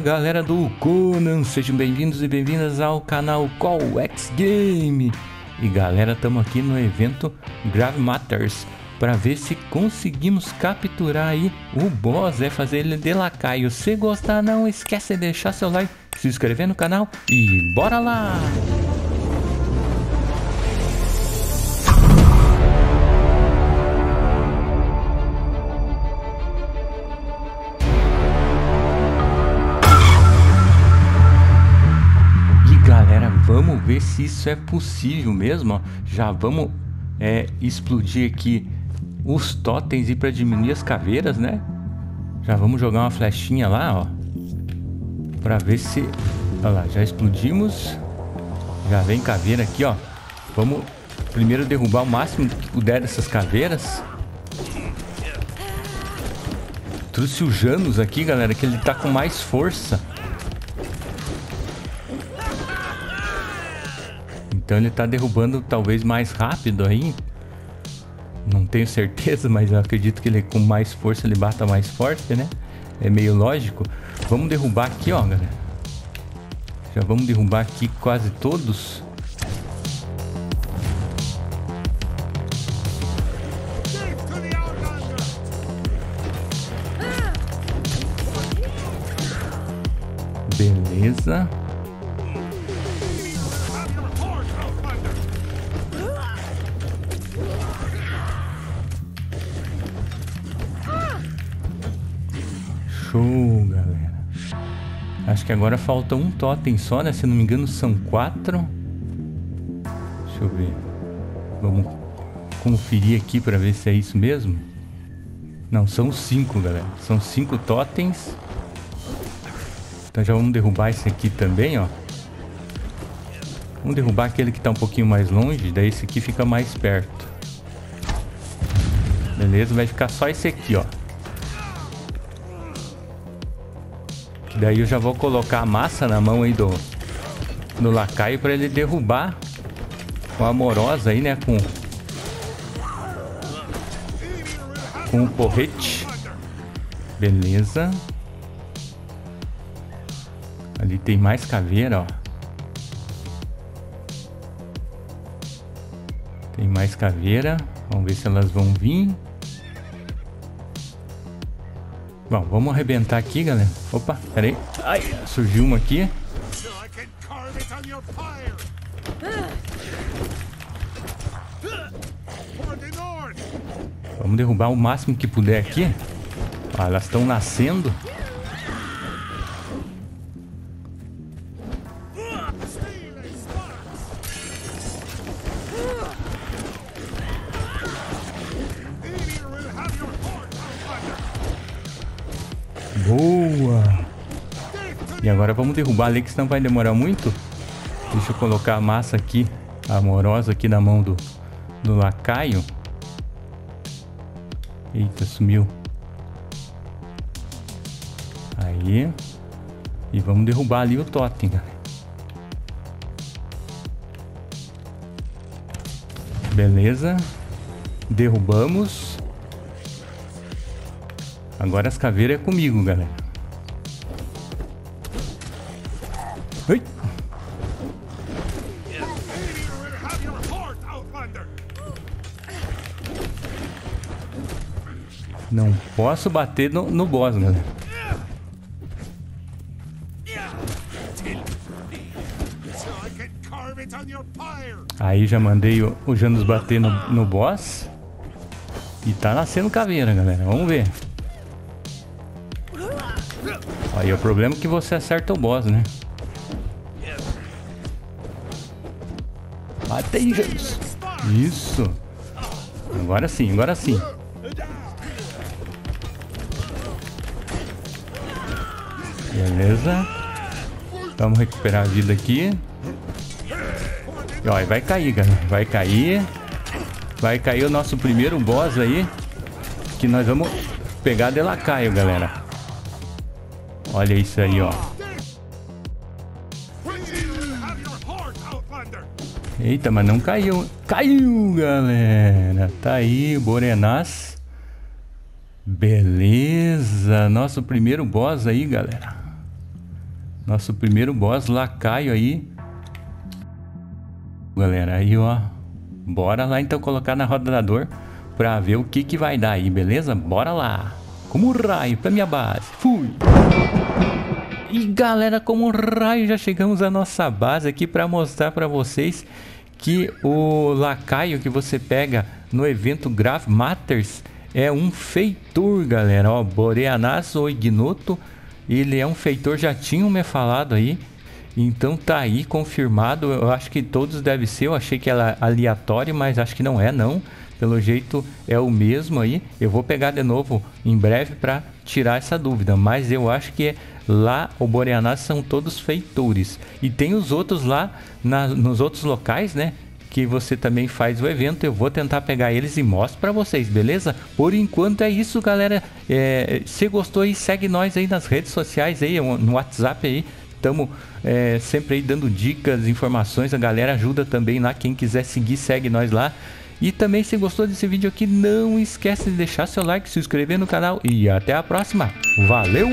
galera do Conan, sejam bem-vindos e bem-vindas ao canal Call X Game. E galera, estamos aqui no evento Grave Matters para ver se conseguimos capturar aí o boss, é fazer ele de lacaio. Se gostar, não esquece de deixar seu like, se inscrever no canal e bora lá! Vamos ver se isso é possível mesmo. Ó. Já vamos é, explodir aqui os totens e para diminuir as caveiras, né? Já vamos jogar uma flechinha lá, ó. Para ver se... Olha lá, já explodimos. Já vem caveira aqui, ó. Vamos primeiro derrubar o máximo que puder dessas caveiras. Trouxe o Janus aqui, galera, que ele tá com mais força. Então ele tá derrubando talvez mais rápido aí. Não tenho certeza, mas eu acredito que ele com mais força ele bata mais forte, né? É meio lógico. Vamos derrubar aqui, ó, galera. Já vamos derrubar aqui quase todos. Beleza. Show, galera. Acho que agora falta um totem só, né? Se não me engano, são quatro. Deixa eu ver. Vamos conferir aqui para ver se é isso mesmo. Não, são cinco, galera. São cinco totens. Então já vamos derrubar esse aqui também, ó. Vamos derrubar aquele que está um pouquinho mais longe, daí esse aqui fica mais perto. Beleza, vai ficar só esse aqui, ó. Daí eu já vou colocar a massa na mão aí do, do lacaio para ele derrubar o amorosa aí, né? Com, com o porrete. Beleza. Ali tem mais caveira, ó. Tem mais caveira. Vamos ver se elas vão vir. Bom, vamos arrebentar aqui, galera. Opa, peraí. Ai, surgiu uma aqui. Vamos derrubar o máximo que puder aqui. Ó, elas estão nascendo. E agora vamos derrubar ali, que senão vai demorar muito. Deixa eu colocar a massa aqui, amorosa aqui na mão do, do lacaio. Eita, sumiu. Aí. E vamos derrubar ali o galera. Beleza. Derrubamos. Agora as caveiras é comigo, galera. Não posso bater no, no boss, galera. Aí já mandei o, o Janus bater no, no boss. E tá nascendo caveira, galera. Vamos ver. Aí o problema é que você acerta o boss, né? Mata aí, Jesus. Isso. Agora sim, agora sim. Beleza. Vamos recuperar a vida aqui. E, ó, vai cair, galera. Vai cair. Vai cair o nosso primeiro boss aí. Que nós vamos pegar de lacaio, galera. Olha isso aí, ó. Eita, mas não caiu. Caiu, galera. Tá aí, Borenaz. Beleza. Nosso primeiro boss aí, galera. Nosso primeiro boss, lacaio aí. Galera, aí ó. Bora lá então colocar na roda da dor pra ver o que que vai dar aí, beleza? Bora lá. Como raio pra minha base. Fui! E galera, como raio, já chegamos à nossa base aqui para mostrar para vocês que o lacaio que você pega no evento Graph Matters é um feitor, galera. Ó, Boreanas ou Ignoto, ele é um feitor, já tinham me falado aí. Então tá aí confirmado. Eu acho que todos devem ser. Eu achei que era aleatório, mas acho que não é não. Pelo jeito é o mesmo aí. Eu vou pegar de novo em breve para tirar essa dúvida, mas eu acho que é lá o Boreanás são todos feitores. E tem os outros lá na, nos outros locais, né? Que você também faz o evento. Eu vou tentar pegar eles e mostro para vocês, beleza? Por enquanto é isso, galera. É, se gostou aí, segue nós aí nas redes sociais aí, no WhatsApp aí. Estamos é, sempre aí dando dicas, informações. A galera ajuda também lá. Quem quiser seguir, segue nós lá. E também se gostou desse vídeo aqui, não esquece de deixar seu like, se inscrever no canal e até a próxima. Valeu!